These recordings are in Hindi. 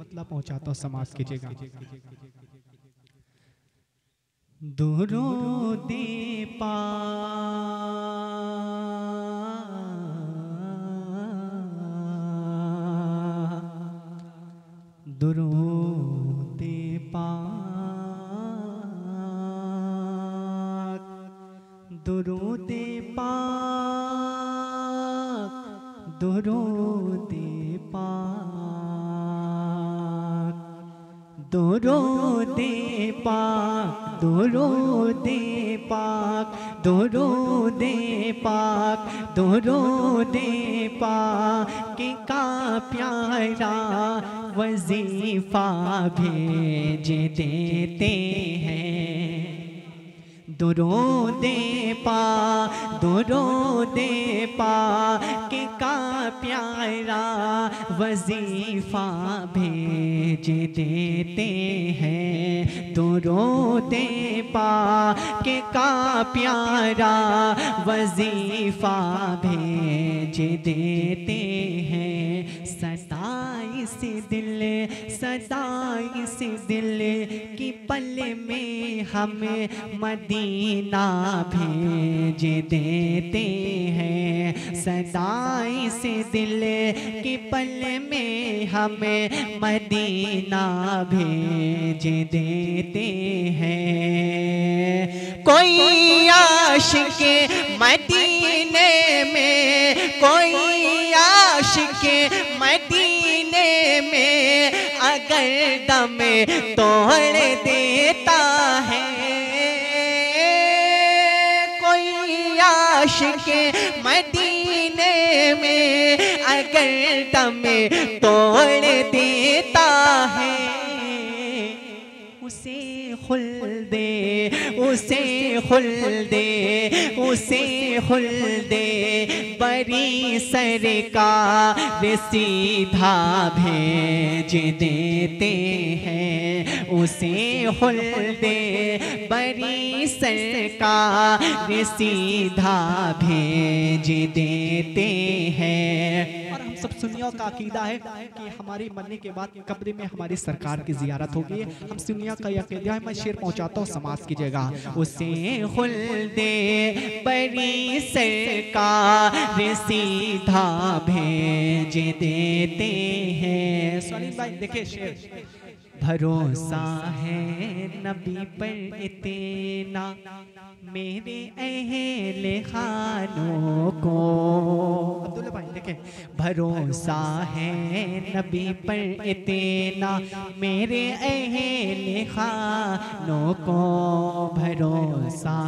मतलब पहुंचाता हूँ समाज कीजिएगा दूरों दे पा पाक दुरूदे पाक दुरूदे पाक दुरूदे पाक दुरूदे पाक दुरूदे पाक दुरूदे पाक, के का प्यारा वजीफा भेज देते हैं। दुरूदे पा दुरूदे पा के प्यारा वजीफा भेज देते हैं। तो रोते पा के का प्यारा वजीफा भेज देते हैं। सताईस दिल सताईस दिल की पल में हमें मदीना भेज देते हैं। सताईस दिल की पल में हमें मदीना भेज देते हैं। कोई आशिक मदीने में, कोई आशिक मदीने में अगर दम तोड़ देता है। कोई आशिक मदीने में अगर दम तोड़ देता है। उसे खुल दे उसे खुल दे उसे खुल दे। बड़ी सरकार सीधा भेज देते हैं उसे खुल दे। बड़ी सरकार सीधा भेज देते हैं सुनियों का अकीदा है कि हमारे मरने के बाद कब्र में हमारी सरकार की जियारत होगी। हम सुनिया का यह अकीदा है, मैं शेर पहुंचाता हूँ, समाज की जगह उसे खुल दे बड़ी सरकार सीधा भेज देते हैं। सलीम भाई, देखिए शेर। भरोसा है नबी पर इतना। मेरे अहले खानों को भरोसा है नबी पर इतना, मेरे अहले खानों को भरोसा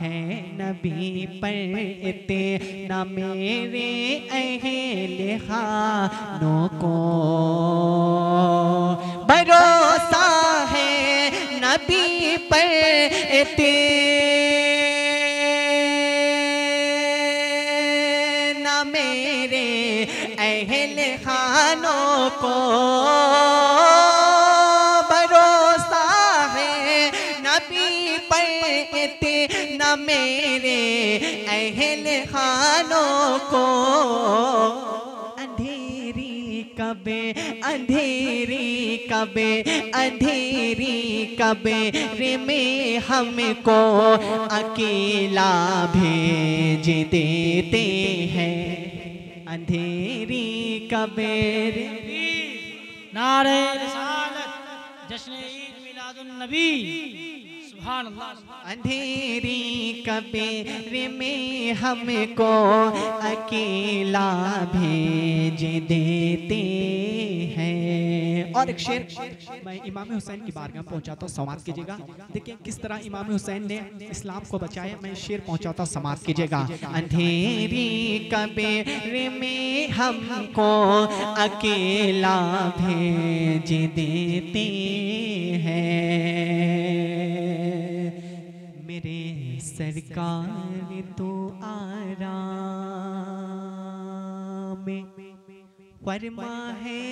है नबी पर इतना, मेरे अहले खानों को भरोसा है नबी पर इतना। अहल खानों को भरोसा है। नबी पर इतना मेरे अहल खानों को। अंधेरी कबे अंधेरी कबे अंधेरी कबे रे में हमको अकेला भेज देते हैं। अंधेरी कबेर। नारे रिसालत जश्न ईद मिलादुन नबी। सुभान अल्लाह अंधेरी कबीर में हमको अकेला भेज देते हैं। और एक शेर मैं इमाम हुसैन की बारगाह पहुंचाता हूँ, समाज की जगह देखिए किस तरह इमाम हुसैन ने इस्लाम को बचाया। मैं शेर पहुंचाता हूँ, समाज की जगह अंधेरी कबीर में हमको अकेला भेज देते हैं। मेरे सरकार तो आराम में फरमा है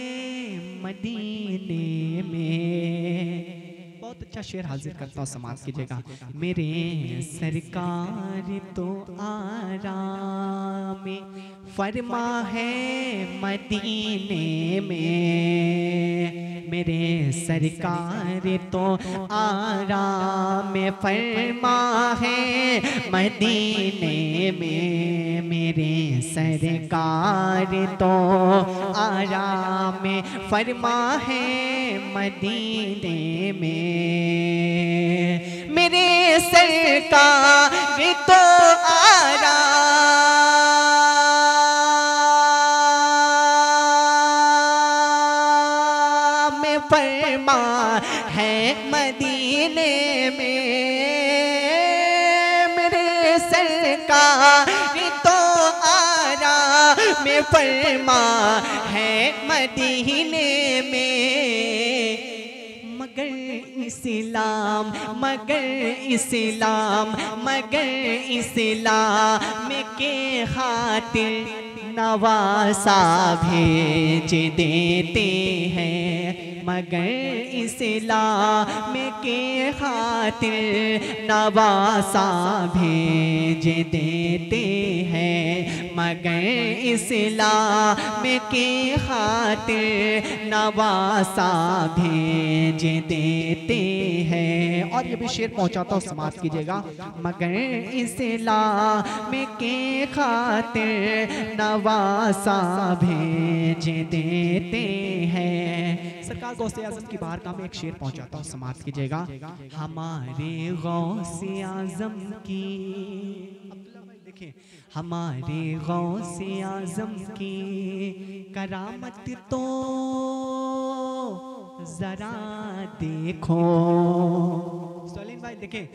मदीने में। बहुत अच्छा शेर हाजिर करता हूँ समाज की जगह मेरे सरकार तो आराम में फरमा है मदीने में। मेरे सरकार तो आराम फरमा है मदीने में मेरे सरकार तो आराम फरमा है मदीने में मेरे सरकार तो आराम फरमा है मदीने में। मेरे सरकार तो आराम फरमा है मदीने में। मगर इस्लाम मगर इस्लाम मगर इस्लाम के खातिर नवासा भेज देते हैं। मगर इस्लाम के खातिर नवासा भेज देते हैं। मगर इस्लाम के खातिर नवासा भेज देते हैं। और ये भी शेर पहुंचाता हूँ, समाप्त कीजिएगा। मगर इस्लाम के खातिर नवासा भेज देते हैं। सरकार गौसे आज़म की बार का मैं एक शेर पहुंचाता हूँ समाप्त कीजिएगा, हमारे गौसे आज़म की देखिए हमारे गौसे आज़म की करामत तो जरा देखो। सलीम भाई देखें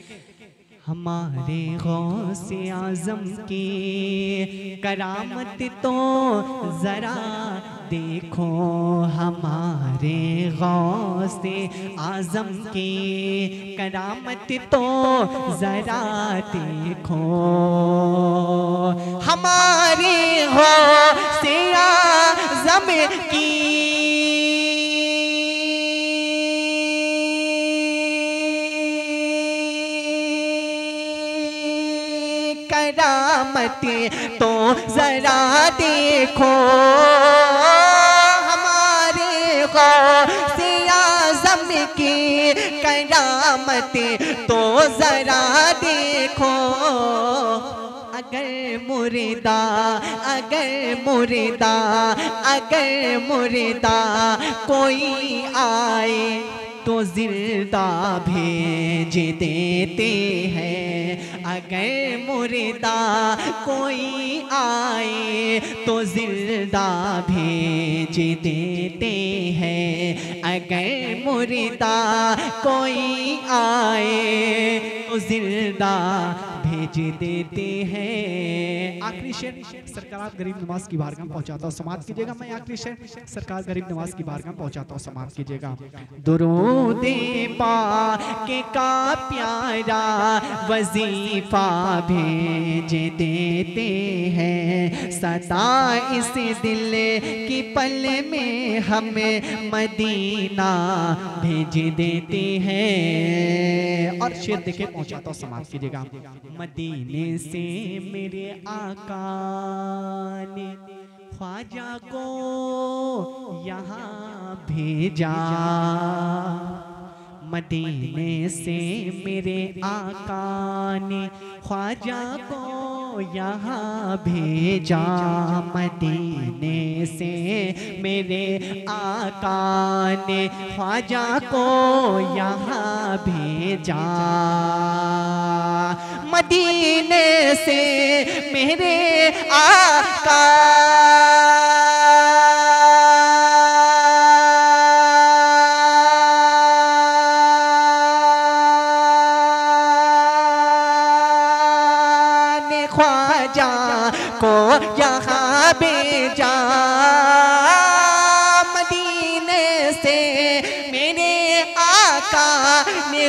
हमारे गौसे आज़म की करामत तो जरा देखो हमारे गौसे आज़म की करामत तो जरा देखो हमारे गौसे आज़म की करामत तो जरा देखो। हमारे गौसे आज़म की करामत तो जरा देखो। अगर मुर्दा अगर मुर्दा अगर मुर्दा कोई आए तो ज़िंदा भेज देते हैं। अगर मुर्दा, कोई आए तो ज़िंदा भेज देते हैं। अगर मुर्दा, कोई आए तो ज़िंदा भेज देते हैं। आखिरी शेर सरकार गरीब नवाज़ की बारगाह पहुंचाता हूँ समाप्त कीजिएगा। मैं आखिरी शेर सरकार गरीब नवाज़ की बारगाह पहुंचाता हूँ समाप्त कीजिएगा। दुरूदे पा के का प्यारा वजीफा भेज देते हैं। सदा इस दिल की पल में हमें मदीना भेज देते हैं। और शेर देखे पहुंचाता हूँ समाप्त कीजिएगा। मदीने से मेरे आका ख्वाजा को यहाँ भेजा। मदीने से मेरे आका ने ख्वाजा को यहाँ भेजा। मदीने से मेरे आका ने ख्वाजा को यहाँ भेजा। मदीने से मेरे आका ख्वाजा को यहाँ भेजा।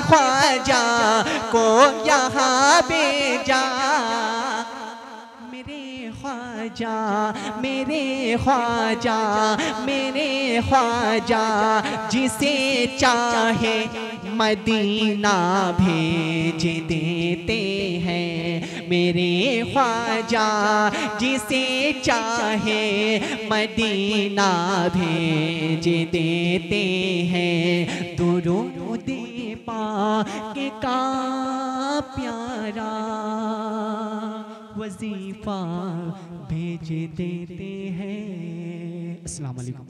ख्वाजा को यहाँ भेजा। मेरे ख्वाजा मेरे ख्वाजा मेरे ख्वाजा, जिसे चाहे मदीना भेज देते हैं। मेरे ख्वाजा, जिसे चाहे मदीना भेज देते हैं। दुरूद पाक का प्यारा वजीफा भेज देते हैं। अस्सलाम वालेकुम।